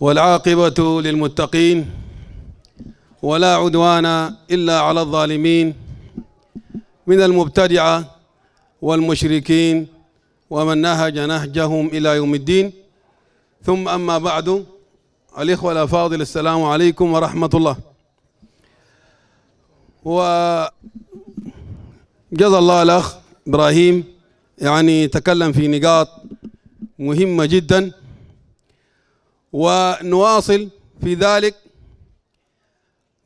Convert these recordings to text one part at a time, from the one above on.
والعاقبة للمتقين ولا عدوان إلا على الظالمين من المبتدعة والمشركين ومن نهج نهجهم إلى يوم الدين. ثم أما بعد الإخوة الأفاضل السلام عليكم ورحمة الله. وجزا الله الأخ إبراهيم يعني تكلم في نقاط مهمة جدا. ونواصل في ذلك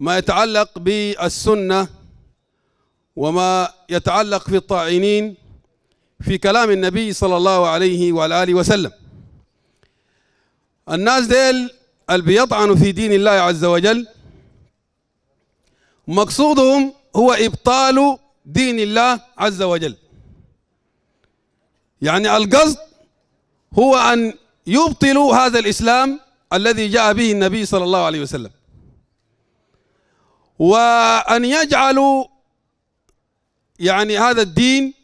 ما يتعلق بالسنة وما يتعلق في الطاعنين في كلام النبي صلى الله عليه وعلى آله وسلم. الناس ديل اللي بيطعنوا في دين الله عز وجل مقصودهم هو إبطال دين الله عز وجل. يعني القصد هو أن يبطلوا هذا الإسلام الذي جاء به النبي صلى الله عليه وسلم. وأن يجعلوا يعني هذا الدين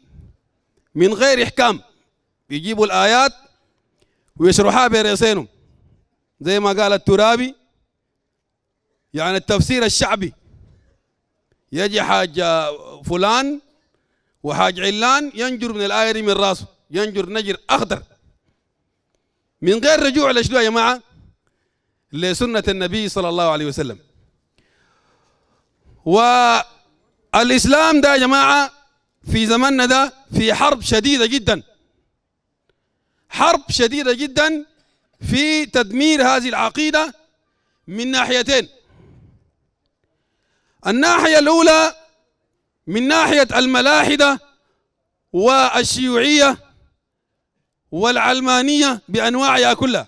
من غير إحكام. يجيبوا الآيات ويشرحها بريسينهم زي ما قال الترابي يعني التفسير الشعبي. يجي حاج فلان وحاج علان ينجر من الآية من راسه ينجر نجر أخضر. من غير رجوع لشنو يا جماعة؟ لسنة النبي صلى الله عليه وسلم. والإسلام ده يا جماعة في زماننا ده في حرب شديدة جدا. حرب شديدة جدا في تدمير هذه العقيدة من ناحيتين. الناحية الأولى من ناحية الملاحدة والشيوعية والعلمانية بأنواعها كلها.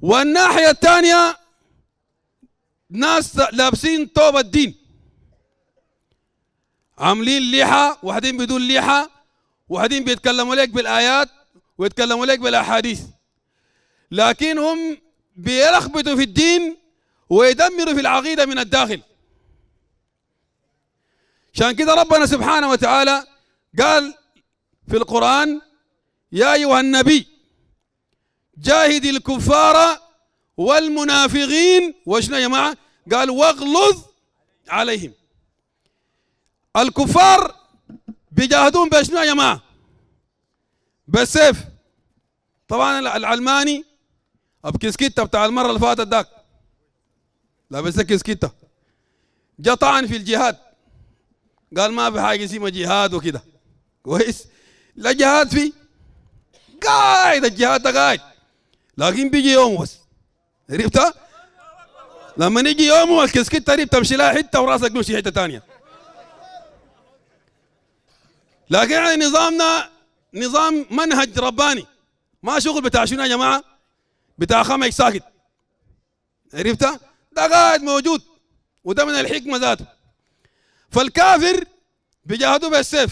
والناحية الثانية ناس لابسين توب الدين. عاملين لحى واحدين بدون لحى واحدين بيتكلموا لك بالآيات ويتكلموا لك بالأحاديث. لكن هم بيلخبطوا في الدين ويدمروا في العقيدة من الداخل. عشان كده ربنا سبحانه وتعالى قال في القرآن يا أيها النبي جاهد الكفار والمنافقين وشنا يا جماعة؟ قال واغلظ عليهم. الكفار بيجاهدون بشنو يا جماعة؟ بالسيف. طبعا العلماني بكسكيتة بتاع المرة اللي فاتت ذاك لابس كسكيتة جا طعن في الجهاد. قال ما في حاجة اسمها جهاد وكده. كويس؟ لا جهاد في قاعد الجهاد ده قاعد. لكن بيجي يوم بس عرفتها لما يجي يوم الكسكيتة دي بتمشي لها حتة وراسك نمشي حتة ثانية لكن يعني نظامنا نظام منهج رباني. ما شغل بتاع شنو يا جماعة؟ بتاع خمك ساكت. عرفتها ده قاعد موجود. وده من الحكمة ذاته. فالكافر بيجاهدوا بالسيف.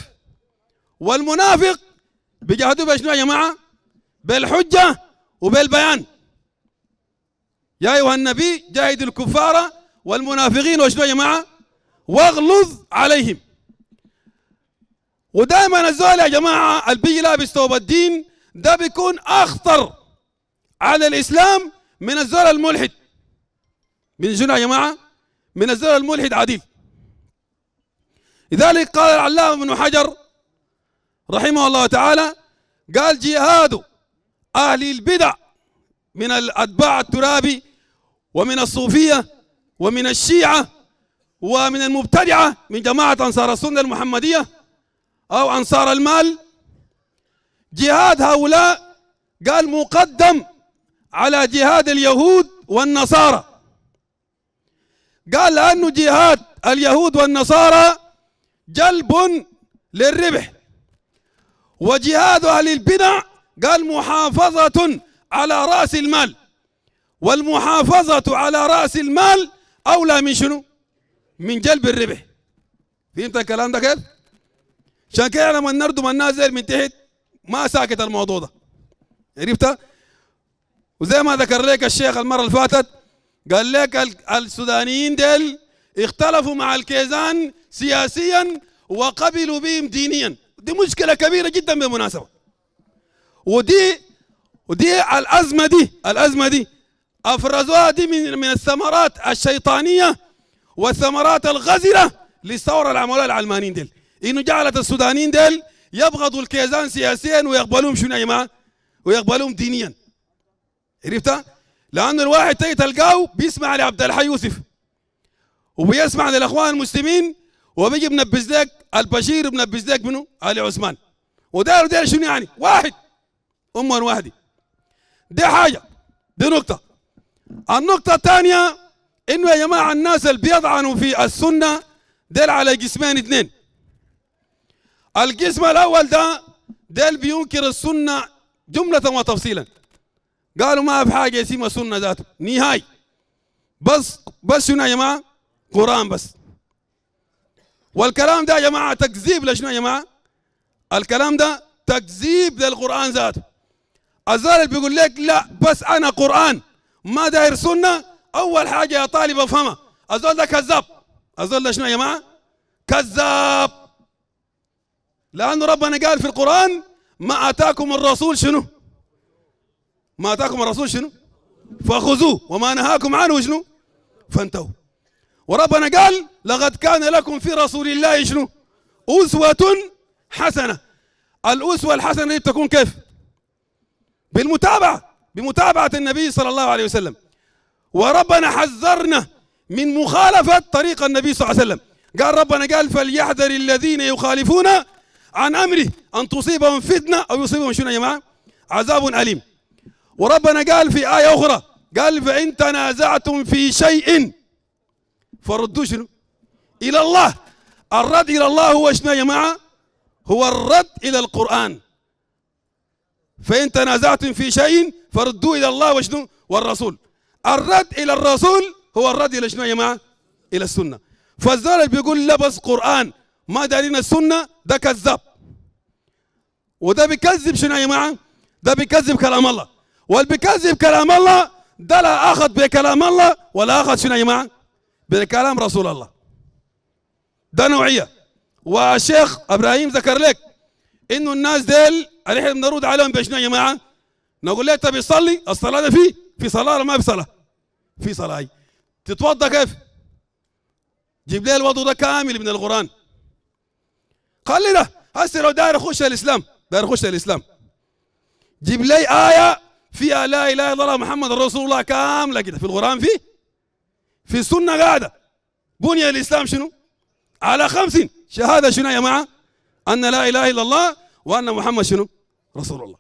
والمنافق بيجاهدوا بشنو يا جماعة؟ بالحجة وبالبيان. يا أيها النبي جاهد الكفار والمنافقين وشنو يا جماعة؟ واغلظ عليهم. ودائما الزول يا جماعة اللي بيجي لابس ثوب الدين ده بيكون أخطر على الإسلام من الزول الملحد. من شنو يا جماعة؟ من الزول الملحد عديل. لذلك قال العلامه ابن حجر رحمه الله تعالى قال جهاد أهل البدع من الأتباع الترابي ومن الصوفية ومن الشيعة ومن المبتدعة من جماعة أنصار السنة المحمدية أو أنصار المال. جهاد هؤلاء قال مقدم على جهاد اليهود والنصارى. قال لأنه جهاد اليهود والنصارى جلب للربح. وجهاد أهل البدع قال محافظة على رأس المال. والمحافظة على رأس المال أولى من شنو؟ من جلب الربح. فهمت الكلام ده كيف؟ عشان كده لما نردم الناس من تحت ما ساكت الموضوع ده. عرفت؟ وزي ما ذكر لك الشيخ المرة اللي فاتت قال لك السودانيين ديل اختلفوا مع الكيزان سياسيا وقبلوا بهم دينيا. دي مشكلة كبيرة جدا بالمناسبة ودي ودي الأزمة دي الأزمة دي أفرزوها دي من من الثمرات الشيطانية والثمرات الغزره للثوره اللي عملوها العلمانيين ديل إنه جعلت السودانيين ديل يبغضوا الكيزان سياسيا ويقبلوهم شنو يا؟ ويقبلوهم دينيا عرفتها؟ لأن الواحد تيجي تلقاه بيسمع لعبد الحي يوسف وبيسمع للأخوان المسلمين وبيجي بنبز لك البشير بنبز لك منه علي عثمان. وداير داير شنو يعني؟ واحد. أم واحدة دي حاجة. دي نقطة. النقطة الثانية إنه يا جماعة الناس اللي بيضعنوا في السنة ديل على جسمين اثنين. القسم الأول ده ديل بينكر السنة جملة وتفصيلا. قالوا ما في حاجة اسمها سنة ذاته. نهاية بس بس شنو يا جماعة؟ قرآن بس. والكلام ده يا جماعة تكذيب لشنو يا جماعة؟ الكلام ده تكذيب للقرآن ذاته. الزال بيقول لك لا بس أنا قرآن ما داير سنة أول حاجة يا طالب أفهمها. الزول ده كذاب. الزول ده شنو يا جماعة؟ كذاب. لأنه ربنا قال في القرآن ما أتاكم الرسول شنو؟ ما أتاكم الرسول شنو؟ فخذوه. وما نهاكم عنه شنو؟ فانتهوا. وربنا قال لقد كان لكم في رسول الله شنو؟ أسوة حسنة. الأسوة الحسنة دي تكون كيف؟ بالمتابعة بمتابعة النبي صلى الله عليه وسلم. وربنا حذرنا من مخالفة طريق النبي صلى الله عليه وسلم. قال ربنا قال فليحذر الذين يخالفون عن أمره أن تصيبهم فتنة أو يصيبهم شنو يا جماعة؟ عذاب أليم. وربنا قال في آية أخرى قال فإن تنازعتم في شيء فردوا شنو؟ إلى الله. الرد إلى الله هو شنو يا جماعة؟ هو الرد إلى القرآن. فإن تنازعتم في شيء فردوا إلى الله وشنو؟ والرسول. الرد إلى الرسول هو الرد إلى شنو يا جماعة؟ إلى السنة. فالزول بيقول لا بس قرآن ما دارين السنة ده كذاب. وده بيكذب شنو يا جماعة؟ ده بيكذب كلام الله. واللي بيكذب كلام الله ده لا أخذ بكلام الله ولا أخذ شنو يا جماعة؟ بكلام رسول الله. ده نوعية. والشيخ إبراهيم ذكر لك إنه الناس ديل اللي إحنا بنرد عليهم بشنو يا جماعة. نقول لك تبي تصلي؟ الصلاة ده في في صلاة ولا ما في صلاة؟ في صلاة. تتوضأ كيف؟ جيب لي الوضوء ده كامل من القرآن؟ خلي ده. هسه لو داير يخش الإسلام داير يخش الإسلام. جيب لي آية فيها لا إله إلا الله محمد رسول الله كاملة كده. في القرآن في في السنة قاعدة. بني الإسلام شنو؟ على خمس. شهادة شنو يا جماعة؟ أن لا إله إلا الله وأن محمد شنو؟ رسول الله.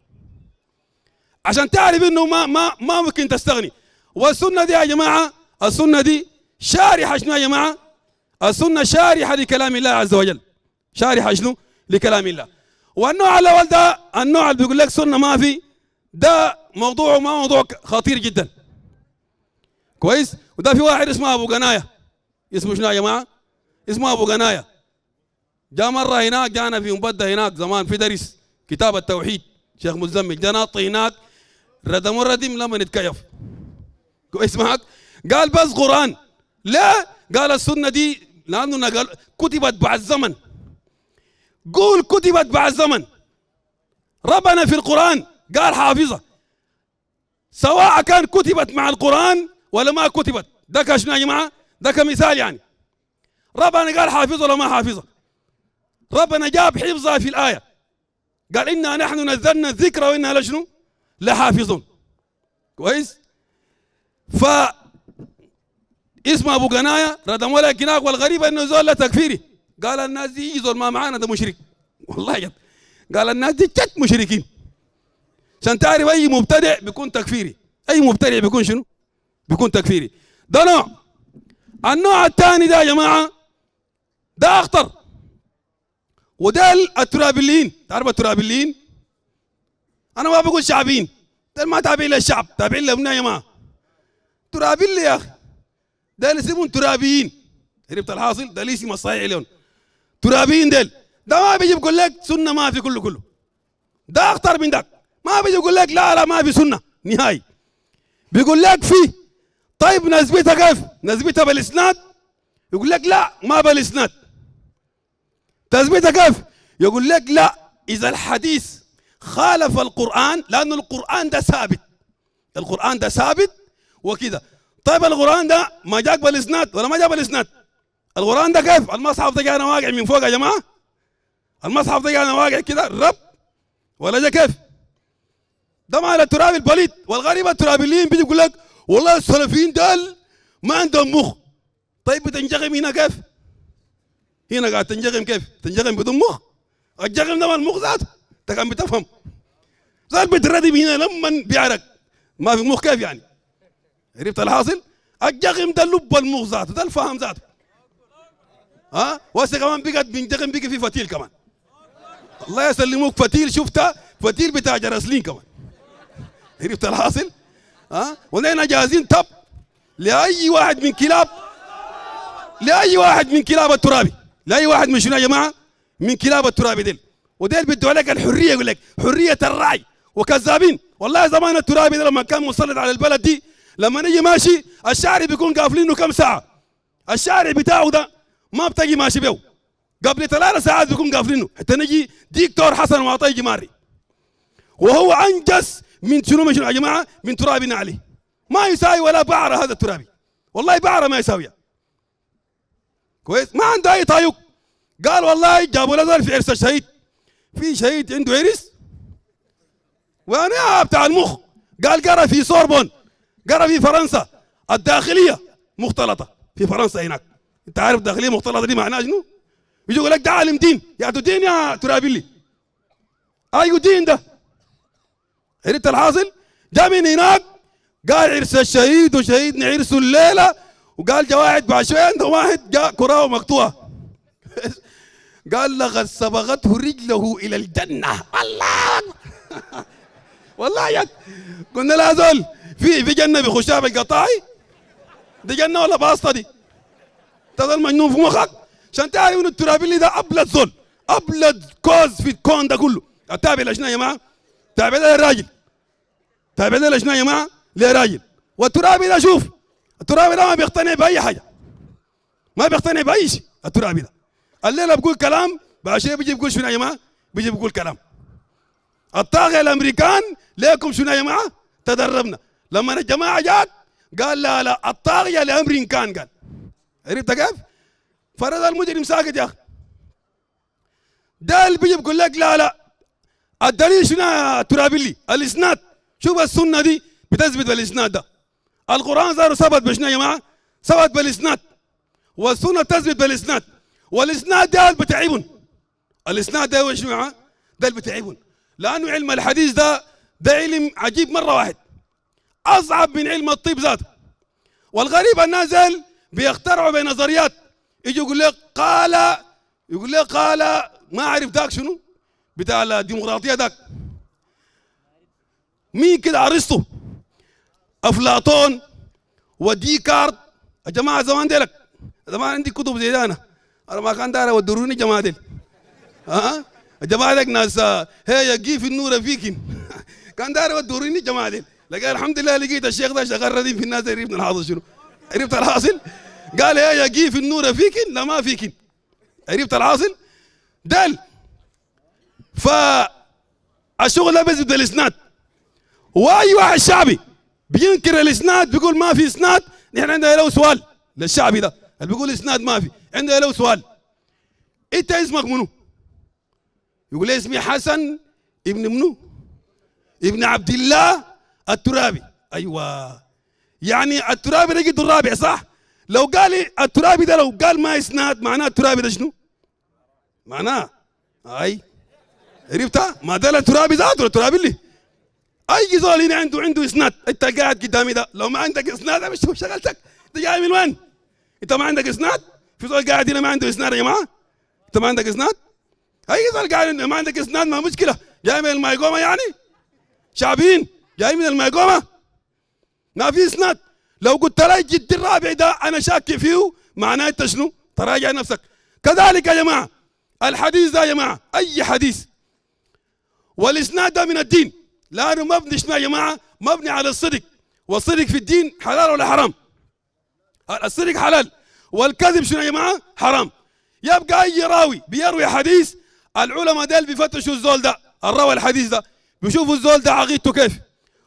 عشان تعرف إنه ما ما ما ممكن تستغني. والسنة دي يا جماعة السنة دي شارحة شنو يا جماعة؟ السنة شارحة لكلام الله عز وجل. شارحة شنو؟ لكلام الله. والنوع الأول ده النوع اللي بيقول لك سنة ما في ده موضوع ما موضوع خطير جدا. كويس؟ وده في واحد اسمه أبو قنايه اسمه شنو يا جماعة؟ اسمه أبو قنايه جاء مرة هناك جانا في مبدأ هناك زمان في درس كتاب التوحيد. شيخ مزمل جانا ناطي هناك. ردم ردم لما نتكيف. كويس معك قال بس قرآن. لا قال السنة دي لأنه قال كتبت بعد الزمن قول كتبت بعد الزمن ربنا في القرآن قال حافظة. سواء كان كتبت مع القرآن ولا ما كتبت. ده كشنو يا جماعة؟ ده كمثال يعني. ربنا قال حافظة ولا ما حافظة ربنا جاب حفظها في الآية. قال إنا نحن نزلنا الذكر وإنا لشنو لحافظون. كويس؟ ف اسمه أبو قنايا ردم ولا كناك والغريب إنه زول تكفيري قال الناس دي زول ما معانا ده مشرك. والله جد. قال الناس دي جد مشركين. عشان تعرف أي مبتدع بيكون تكفيري. أي مبتدع بيكون شنو؟ بيكون تكفيري. ده نوع. النوع الثاني ده يا جماعة ده أخطر. وده الترابيين. تعرف الترابيين؟ أنا ما بقول شعبيين ده ما تابعين للشعب تابعين لهم يا جماعة. ترابيين يا أخي؟ ده يسمون ترابيين. عرفت الحاصل؟ ده اللي اسم الصحيح اليوم ترابيين ديل. ده ما بيجي بيقول لك سنة ما في كله كله. ده أخطر من ذاك ما بيجي يقول لك لا لا ما في سنة. نهائي. بيقول لك في طيب نسبتها كيف؟ نسبتها بالإسناد؟ يقول لك لا ما بالإسناد. تثبتها كيف؟ يقول لك لا إذا الحديث خالف القرآن لأن القرآن ده ثابت. القرآن ده ثابت وكده. طيب القرآن ده ما جاك بالإسناد ولا ما جاب بالإسناد؟ القرآن ده كيف؟ المصحف ده جانا واقع من فوق يا جماعة؟ المصحف ده جانا واقع كده رب؟ ولا ده كيف؟ ده مال التراب البليد والغريب الترابيين بيجي يقول لك والله السلفيين دول ما عندهم مخ. طيب بتنجغم هنا كيف؟ هنا قاعد تنجغم كيف؟ تنجغم بدون مخ. الجغم ده المخ ذاته انت كان بتفهم. زي بتردم هنا لما بيعرق. ما في مخ كيف يعني؟ عرفت الحاصل؟ الجغم ده لب المخ ذاته ده الفهم ذاته ها؟ وهسه كمان بقت بينجغم بقي في فتيل كمان. الله يسلموك. فتيل شفتها؟ فتيل بتاع جرسلين كمان. عرفت الحاصل؟ ها؟ ونحن جاهزين. تب لأي واحد من كلاب لأي واحد من كلاب الترابي لأي واحد من شنو يا جماعة؟ من كلاب الترابي ديل. وديل بده لك الحرية يقول لك حرية الرأي وكذابين. والله زمان الترابي ده لما كان مسلط على البلد دي لما نجي ماشي الشارع بيكون قافلينه كم ساعة؟ الشارع بتاعه ده ما بتجي ماشي بيه قبل ثلاث ساعات بيكون قافلينه. حتى نجي ديكتور حسن وعطيه جماري. وهو أنجز من شنو شنو يا جماعة؟ من ترابنا عليه ما يساوي ولا بعره هذا الترابي والله بعره ما يساويها كويس؟ ما عنده أي طايق قال والله جابوا له في عرس الشهيد. في شهيد عنده عرس. وأنا بتاع المخ. قال قرأ في سوربون. قرأ في فرنسا. الداخلية مختلطة. في فرنسا هناك. أنت عارف الداخلية مختلطة دي معناها شنو؟ يقول لك ده عالم دين. يا دين يا ترابيلي أيوه دين ده. عرفت الحاصل؟ جاء من هناك قال عرس الشهيد وشهيدنا عرسوا الليلة وقال جا واحد بعد شوية عنده واحد جاء كراه مقطوعه قال لقد سبقته رجله إلى الجنة. الله والله يا قلنا لا زول في في جنة بيخشها بالقطاعي؟ دي جنة ولا باسطة دي؟ تظل مجنون في مخك؟ عشان تعرف انه الترابيلي ده أبلد زول أبلد كوز في الكون ده كله. التابع لشنا يا جماعة؟ تابع ده للراجل تابع ده لشنا يا جماعة؟ لراجل. والترابي ده شوف الترابي ده ما بيقتنع بأي حاجة. ما بيقتنع بأي شيء الترابي ده. الليلة بقول كلام بعد شوية بيجي بيقول شنو يا جماعة؟ بيجي بيقول كلام. الطاغية الأمريكان ليكم شنو يا جماعة؟ تدربنا. لما الجماعة جات قال لا لا الطاغية لامريكان قال. عرفت كيف؟ فرد المجرم ساكت يا أخي. ده اللي بيجي بيقول لك لا لا. الدليل شنو يا ترابيلي الإسناد. شوف السنة دي بتثبت بالإسناد ده؟ القرآن صار ثبت بشنو يا جماعة؟ ثبت بالإسناد. والسنة تثبت بالإسناد. والإسناد ده بتعبهم الإسناد ده هو شنو يا جماعة؟ ده اللي بتعبهم لأنه علم الحديث ده ده علم عجيب مرة واحد. أصعب من علم الطب ذاته. والغريب الناس ديل بيخترعوا بنظريات يجي يقول لك قال يقول لك قال ما أعرف ذاك شنو؟ بتاع الديمقراطية ذاك. مين كده أرسطو؟ أفلاطون. وديكارت الجماعه زمان ديلك. زمان عندي كتب زي أنا. أنا ما كان داير يودروني جماعة ديل. ها؟ الجماعه ديك ناس هي جيف النور فيكم كان داير يودروني جماعة ديل. لكن الحمد لله لقيت الشيخ ده شغال رديم في الناس. عرفنا الحاصل شنو؟ عرفت الحاصل. قال يا جيف النور فيكن؟ لا ما فيكن. عرفت الحاصل. دل فالشغل ده بس بالاسناد واي واحد شعبي بينكر الإسناد بيقول ما في إسناد نحن عندنا له سؤال للشعبي ده اللي بيقول إسناد ما في عندنا له سؤال إنت اسمك منو؟ يقول اسمي حسن ابن منو؟ ابن عبد الله الترابي أيوه يعني الترابي ده جد الرابع صح؟ لو قال الترابي ده لو قال ما إسناد معناه الترابي ده شنو؟ معناه أي عرفتها؟ ما ده الترابي ذاته الترابي اللي أي زول هنا عنده عنده إسناد أنت قاعد قدامي ده لو ما عندك إسناد مش شغلتك أنت جاي من وين؟ أنت ما عندك إسناد؟ في زول قاعد هنا ما عنده إسناد يا جماعة؟ أنت ما عندك إسناد؟ أي زول قاعد ما عندك إسناد ما مشكلة جاي من المايقومه يعني؟ شعبيين جاي من المايقومه ما في إسناد لو قلت لي جد الرابع ده أنا شاك فيه معناه أنت شنو؟ تراجع نفسك كذلك يا جماعة الحديث ده يا جماعة أي حديث والإسناد ده من الدين لأنه مبني شنو يا جماعة؟ مبني على الصدق والصدق في الدين حلال ولا حرام؟ الصدق حلال والكذب شنو يا جماعة؟ حرام يبقى أي راوي بيروي حديث العلماء ديل بيفتشوا الزول ده الروى الحديث ده بيشوفوا الزول ده عقيدته كيف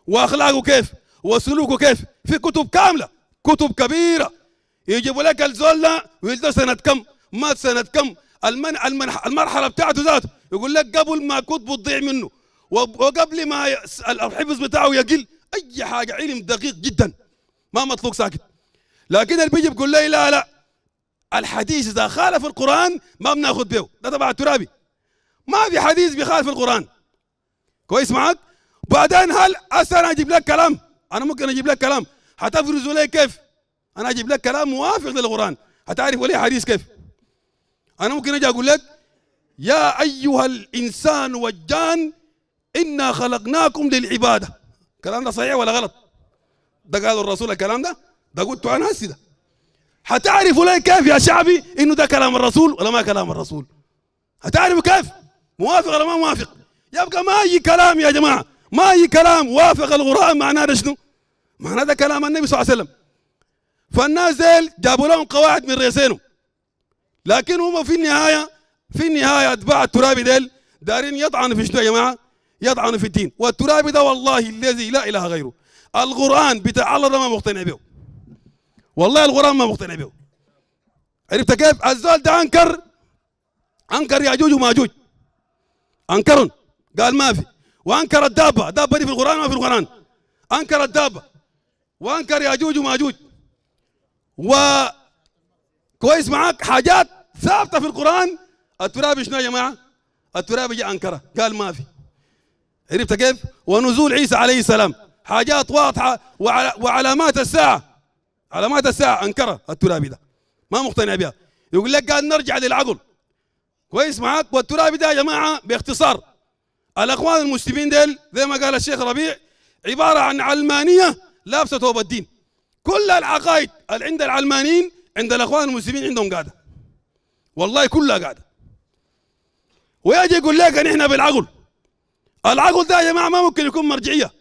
وأخلاقه كيف وسلوكه كيف في كتب كاملة كتب كبيرة يجيبوا لك الزول ده ويلده سنة كم مات سنة كم المن المرحلة بتاعته ذاته يقول لك قبل ما كتبه تضيع منه وقبل ما الحفظ بتاعه يقل أي حاجة علم دقيق جدا ما مطلوق ساكت. لكن اللي بيجي بيقول لي لا لا الحديث إذا خالف القرآن ما بناخذ به ده تبع الترابي. ما في حديث بيخالف القرآن. كويس معك بعدين هل أنا أجيب لك كلام؟ أنا ممكن أجيب لك كلام. حتفرزوا لي كيف؟ أنا أجيب لك كلام موافق للقرآن. هتعرف لي حديث كيف؟ أنا ممكن أجي أقول لك يا أيها الإنسان والجان إنا خلقناكم للعبادة. الكلام ده صحيح ولا غلط؟ ده قال الرسول الكلام ده؟ ده قلت أنا هسي ده. هتعرفوا ليه كيف يا شعبي إنه ده كلام الرسول ولا ما كلام الرسول؟ هتعرفوا كيف؟ موافق ولا ما موافق؟ يبقى ما اي كلام يا جماعة. ما اي كلام وافق القرآن معناه ده شنو؟ معناه ده كلام النبي صلى الله عليه وسلم. فالناس ديل جابوا لهم قواعد من ريسينهم لكن هم في النهايه في النهاية أتباع الترابي ديل دارين يطعنوا في شنو يا جماعة؟ يطعنوا في الدين. والترابي ده والله الذي لا إله غيره. القرآن بتاع الله ده ما مقتنع به. والله القرآن ما مقتنع به. عرفت كيف؟ الزول ده أنكر أنكر ياجوج وماجوج انكرهم قال ما في. وأنكر الدابة. الدابة دي في القرآن ما في القرآن. أنكر الدابة. وأنكر ياجوج وماجوج و كويس معاك؟ حاجات ثابتة في القرآن. الترابي شنو يا جماعة؟ الترابي جاء أنكره. قال ما في. عرفت كيف؟ ونزول عيسى عليه السلام. حاجات واضحة وعلامات الساعة. علامات الساعة أنكرها الترابي ده. ما مقتنع بها. يقول لك قال نرجع للعقل. كويس معاك. والترابي ده يا جماعة باختصار. الأخوان المسلمين ديل زي ما قال الشيخ ربيع عبارة عن علمانية لابسة ثوب الدين. كل العقائد اللي عند العلمانيين عند الأخوان المسلمين عندهم قاعدة. والله كلها قاعدة. ويجي يقول لك إن إحنا بالعقل. العقل ده يا جماعة ما ممكن يكون مرجعية.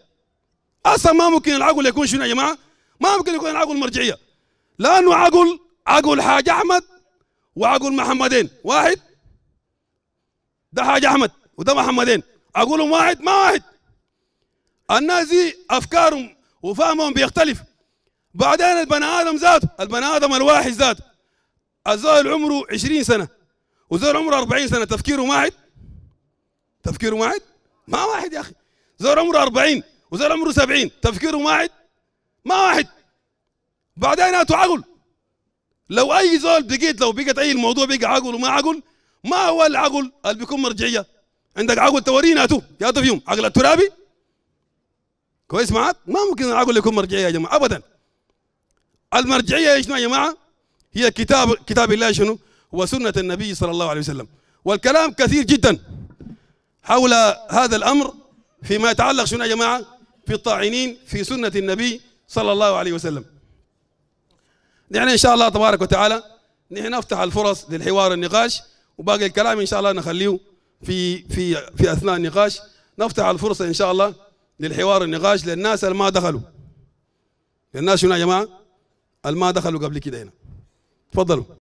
أصلا ما ممكن العقل يكون شنو يا جماعة؟ ما ممكن يكون العقل مرجعية. لأنه عقل عقل حاج أحمد وعقل محمدين. واحد ده حاج أحمد وده محمدين. عقولهم واحد ما واحد. الناس دي أفكارهم وفهمهم بيختلف. بعدين البني آدم ذاته البني آدم الواحد ذاته الزول عمره 20 سنة وزول عمره 40 سنة. تفكيره واحد؟ تفكيره واحد؟ ما واحد يا أخي. زول عمره 40 وزول عمره 70 تفكيره واحد ما واحد. بعدين هاتوا عقل. لو أي زول بقيت لو بقت أي الموضوع بقى عقل وما عقل ما هو العقل اللي بيكون مرجعية. عندك عقل تورينا هاتوا يا فيهم. عقل الترابي. كويس معك ما ممكن العقل يكون مرجعية يا جماعة ابدا. المرجعية إيش يا جماعة هي كتاب كتاب الله شنو؟ وسنة النبي صلى الله عليه وسلم. والكلام كثير جدا. حول هذا الأمر فيما يتعلق شنو يا جماعة؟ في الطاعنين في سنة النبي صلى الله عليه وسلم. نحن إن شاء الله تبارك وتعالى نحن نفتح الفرص للحوار النقاش وباقي الكلام إن شاء الله نخليه في في في أثناء النقاش. نفتح الفرصة إن شاء الله للحوار النقاش للناس اللي ما دخلوا. للناس شنو يا جماعة؟ اللي ما دخلوا قبل كده هنا. تفضلوا.